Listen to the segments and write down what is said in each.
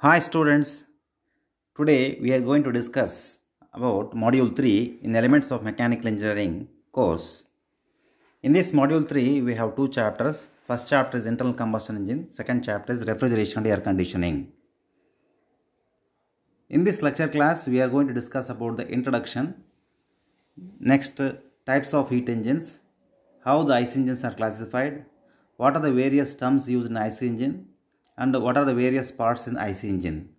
Hi students, today we are going to discuss about module 3 in elements of mechanical engineering course. In this module 3 we have two chapters. First chapter is internal combustion engine, second chapter is refrigeration and air conditioning. In this lecture class we are going to discuss about the introduction, next types of heat engines, how the IC engines are classified, what are the various terms used in IC engine and what are the various parts in IC engine.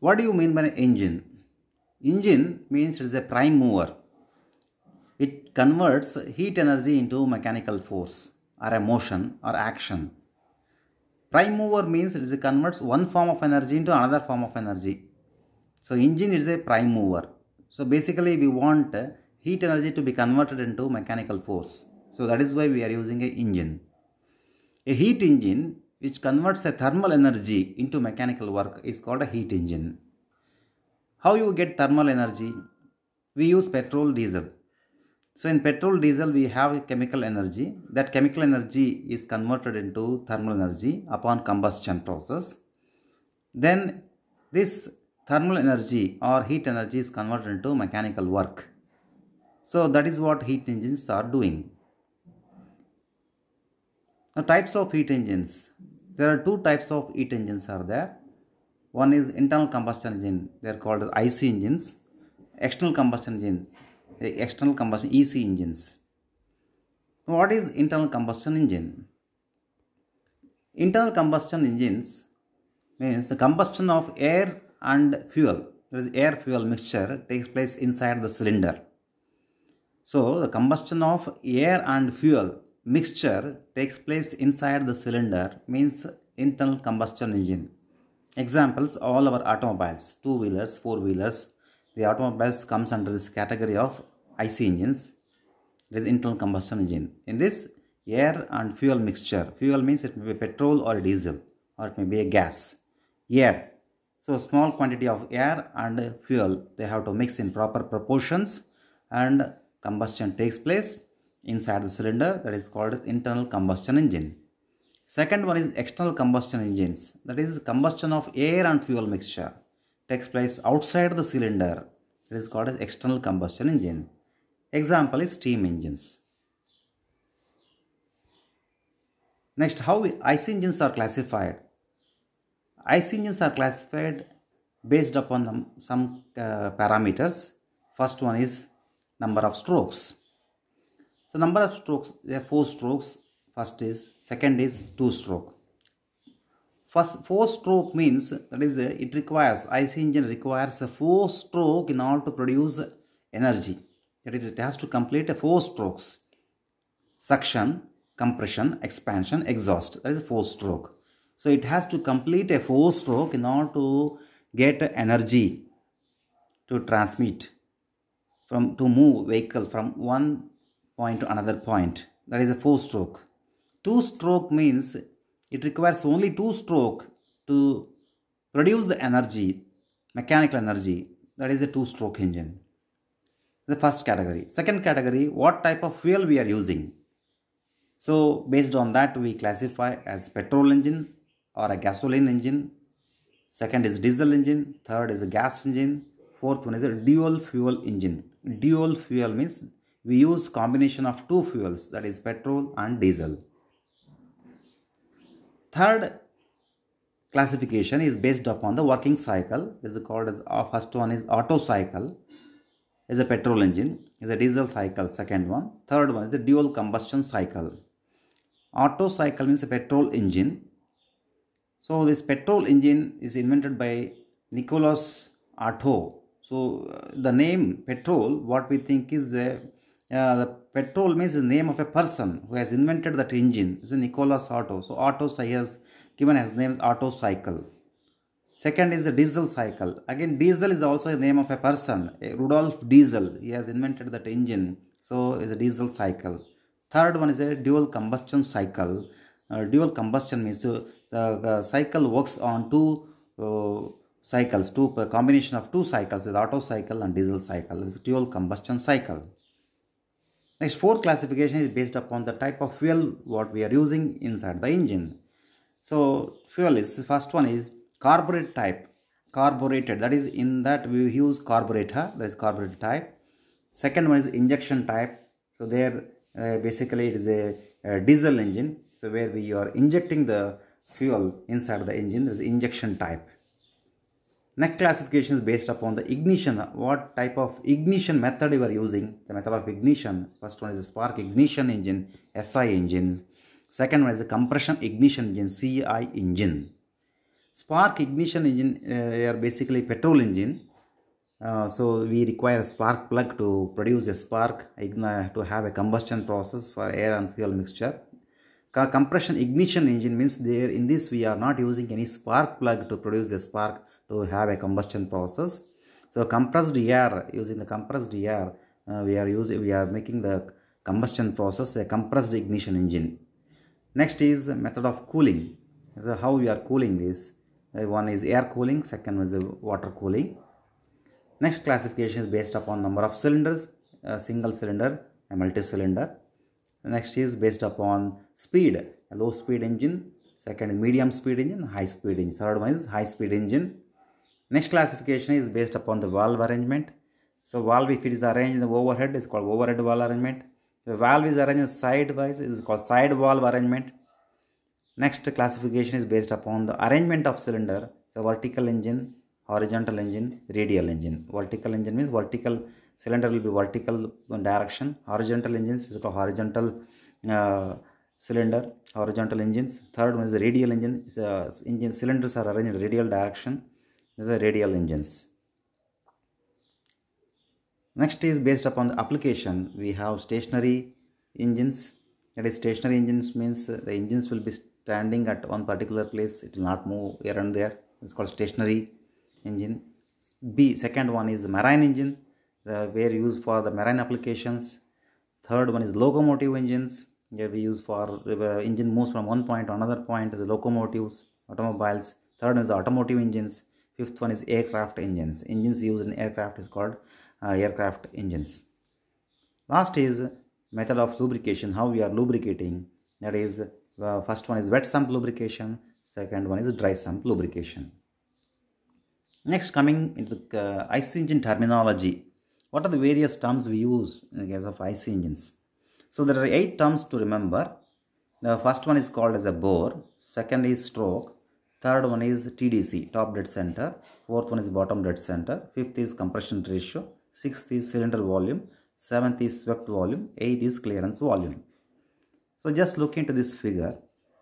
What do you mean by an engine? Engine means it is a prime mover. It converts heat energy into mechanical force or a motion or action. Prime mover means it converts one form of energy into another form of energy. So engine is a prime mover. So basically we want heat energy to be converted into mechanical force. So that is why we are using a engine. A heat engine which converts a thermal energy into mechanical work is called a heat engine. How you get thermal energy? We use petrol diesel. So in petrol diesel we have chemical energy. That chemical energy is converted into thermal energy upon combustion process. Then this thermal energy or heat energy is converted into mechanical work. So that is what heat engines are doing. Now types of heat engines. There are two types of heat engines are there. One is internal combustion engine. They are called as IC engines. External combustion engines. External combustion EC engines. What is internal combustion engine? Internal combustion engines means the combustion of air and fuel. There is air fuel mixture takes place inside the cylinder. So the combustion of air and fuel mixture takes place inside the cylinder means internal combustion engine. Examples all our automobiles, two wheelers, four wheelers, the automobiles comes under this category of IC engines. It is internal combustion engine. In this air and fuel mixture, fuel means it may be petrol or diesel or it may be a gas. Air. So small quantity of air and fuel they have to mix in proper proportions and combustion takes place inside the cylinder that is called internal combustion engine. Second one is external combustion engines that is combustion of air and fuel mixture takes place outside the cylinder that is called as external combustion engine. Example is steam engines. Next how IC engines are classified. IC engines are classified based upon some uh, parameters. First one is number of strokes so number of strokes, there are four strokes. First is, second is two stroke. First, four stroke means that is it requires, IC engine requires a four stroke in order to produce energy. That is, it has to complete a four strokes. Suction, compression, expansion, exhaust. That is four stroke. So it has to complete a four stroke in order to get energy to transmit from to move vehicle from one point to another point. That is a four stroke. Two stroke means it requires only two stroke to produce the energy, mechanical energy. That is a two stroke engine. The first category. Second category, what type of fuel we are using. So based on that we classify as petrol engine or a gasoline engine. Second is diesel engine. Third is a gas engine. Fourth one is a dual fuel engine. Dual fuel means we use combination of two fuels that is petrol and diesel. Third classification is based upon the working cycle. Is called as uh, first one is Otto cycle is a petrol engine is a diesel cycle second one. Third one is a dual combustion cycle. Otto cycle means a petrol engine. So this petrol engine is invented by Nicholas Otto so uh, the name petrol what we think is a the petrol means the name of a person who has invented that engine. It's Nicholas Otto. So Otto has given his name as Otto cycle. Second is a diesel cycle. Again, diesel is also a name of a person. Rudolf Diesel. He has invented that engine. So it's a diesel cycle. Third one is a dual combustion cycle. Uh, dual combustion means the cycle works on two uh, cycles, two combination of two cycles, is Otto cycle and diesel cycle. It's a dual combustion cycle. Next, fourth classification is based upon the type of fuel what we are using inside the engine. So fuel is first one is carbureted type, carbureted. That is in that we use carburetor. That is carbureted type. Second one is injection type. So there uh, basically it is a, a, diesel engine. So where we are injecting the fuel inside the engine. There is injection type. Next classification is based upon the ignition. What type of ignition method you are using? The method of ignition. First one is spark ignition engine, SI engine. Second one is a compression ignition engine, CI engine. Spark ignition engine uh, are basically petrol engine. Uh, so we require a spark plug to produce a spark to have a combustion process for air and fuel mixture. Compression ignition engine means there in this we are not using any spark plug to produce a spark to have a combustion process. So compressed air, using the compressed air, uh, we are using, we are making the combustion process a compressed ignition engine. Next is method of cooling. So how we are cooling this? Uh, one is air cooling, second is water cooling. Next classification is based upon number of cylinders, a single cylinder, a multi-cylinder. Next is based upon speed, a low speed engine, second medium speed engine, high speed engine, third one is high speed engine, Next classification is based upon the valve arrangement. So valve if it is arranged in the overhead is called overhead valve arrangement. The valve is arranged sidewise is called side valve arrangement. Next classification is based upon the arrangement of cylinder. The vertical engine, horizontal engine, radial engine. Vertical engine means vertical cylinder will be vertical direction. Horizontal engines is called horizontal uh, cylinder, horizontal engines. Third one is radial engine. Uh, engine cylinders are arranged in radial direction the radial engines. Next is based upon the application. We have stationary engines. That is stationary engines means the engines will be standing at one particular place. It will not move here and there. It's called stationary engine. B second one is marine engine. The where used for the marine applications. Third one is locomotive engines. Here we use for uh, engine moves from one point to another point. The locomotives, automobiles. Third is automotive engines fifth one is aircraft engines. Engines used in aircraft is called uh, aircraft engines. Last is method of lubrication how we are lubricating. That is uh, first one is wet sump lubrication second one is dry sump lubrication. Next coming into the uh, IC engine terminology. What are the various terms we use in the case of IC engines? So there are eight terms to remember. The first one is called as a bore. Second is stroke Third one is TDC, top dead center. Fourth one is bottom dead center. Fifth is compression ratio. Sixth is cylinder volume. Seventh is swept volume. Eighth is clearance volume. So just look into this figure.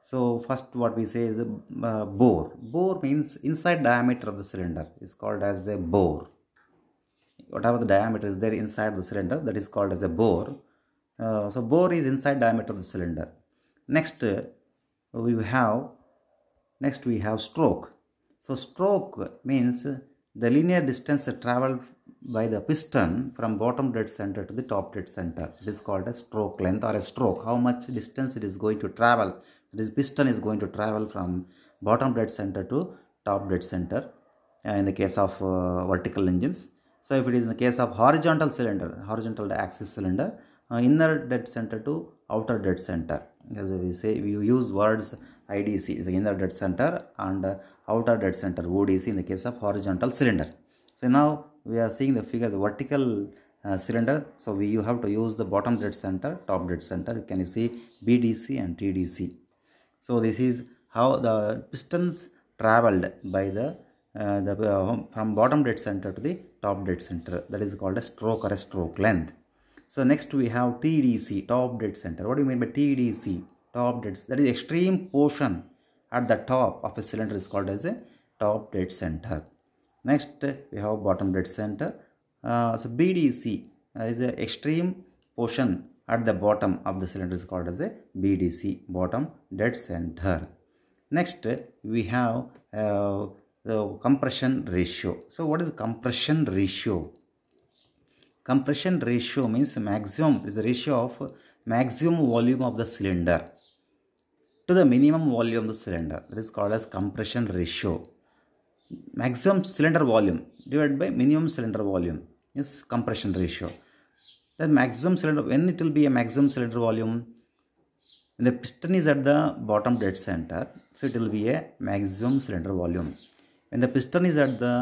So first what we say is a uh, bore. Bore means inside diameter of the cylinder is called as a bore. Whatever the diameter is there inside the cylinder that is called as a bore. Uh, so bore is inside diameter of the cylinder. Next uh, we have Next we have stroke. So stroke means the linear distance traveled by the piston from bottom dead center to the top dead center. It is called a stroke length or a stroke. How much distance it is going to travel. This piston is going to travel from bottom dead center to top dead center uh, in the case of uh, vertical engines. So if it is in the case of horizontal cylinder, horizontal axis cylinder, uh, inner dead center to outer dead center. As we say, we use words IDC is inner dead center and outer dead center ODC in the case of horizontal cylinder. So now we are seeing the figure the vertical uh, cylinder. So we you have to use the bottom dead center, top dead center. You can see BDC and TDC. So this is how the pistons traveled by the uh, the uh, from bottom dead center to the top dead center. That is called a stroke or a stroke length. So next we have TDC, top dead center. What do you mean by TDC? Top dead that is extreme portion at the top of a cylinder is called as a top dead center. Next we have bottom dead center. Uh, so bdc uh, is the extreme portion at the bottom of the cylinder is called as a bdc bottom dead center. Next we have uh, the compression ratio. So what is compression ratio? Compression ratio means maximum is the ratio of maximum volume of the cylinder to the minimum volume of the cylinder. That is called as compression ratio. Maximum cylinder volume divided by minimum cylinder volume is compression ratio. The maximum cylinder, when it will be a maximum cylinder volume? when the piston is at the bottom dead center so it will be a maximum cylinder volume when the piston is at the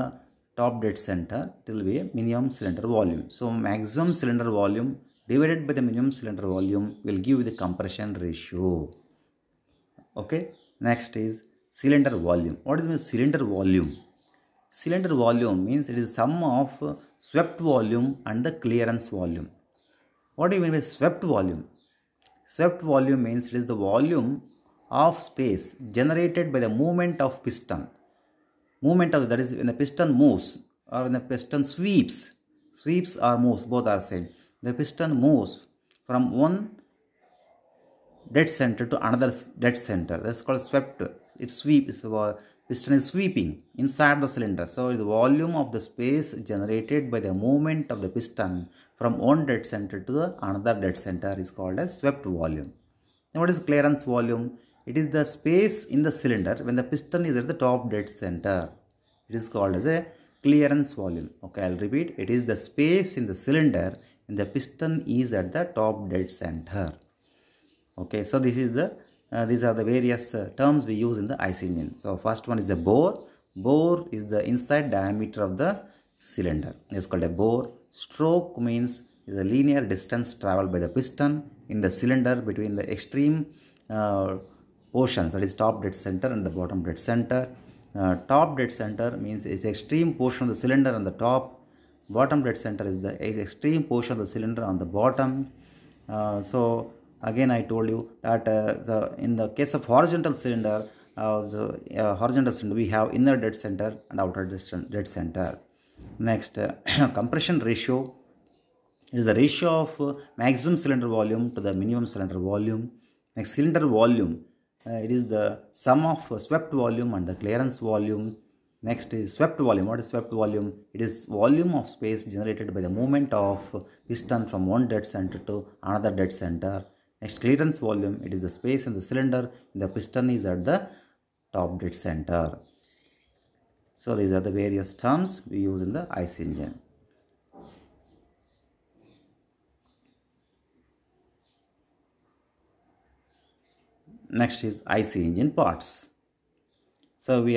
top dead center it will be a minimum cylinder volume so maximum cylinder volume divided by the minimum cylinder volume will give you the compression ratio okay? Next is cylinder volume. What is the cylinder volume? Cylinder volume means it is sum of swept volume and the clearance volume. What do you mean by swept volume? Swept volume means it is the volume of space generated by the movement of piston. Movement of that is when the piston moves or when the piston sweeps. Sweeps or moves both are same. The piston moves from one dead center to another dead center. That's called swept. It sweeps piston is sweeping inside the cylinder. So the volume of the space generated by the movement of the piston from one dead center to the another dead center is called as swept volume. Now what is clearance volume? It is the space in the cylinder when the piston is at the top dead center. It is called as a clearance volume. Okay i'll repeat. It is the space in the cylinder when the piston is at the top dead center okay so this is the uh, these are the various uh, terms we use in the IC engine. So first one is the bore. Bore is the inside diameter of the cylinder. It's called a bore. Stroke means the linear distance traveled by the piston in the cylinder between the extreme uh, portions that is top dead center and the bottom dead center. Uh, top dead center means it's extreme portion of the cylinder on the top. Bottom dead center is the extreme portion of the cylinder on the bottom. Uh, so again I told you that uh, the, in the case of horizontal cylinder uh, the uh, horizontal cylinder we have inner dead center and outer dead center next compression ratio it is the ratio of maximum cylinder volume to the minimum cylinder volume next cylinder volume it is the sum of swept volume and the clearance volume Next is swept volume. What is swept volume? It is volume of space generated by the movement of piston from one dead center to another dead center. Next clearance volume. It is the space in the cylinder. The piston is at the top dead center. So these are the various terms we use in the IC engine. Next is IC engine parts. So we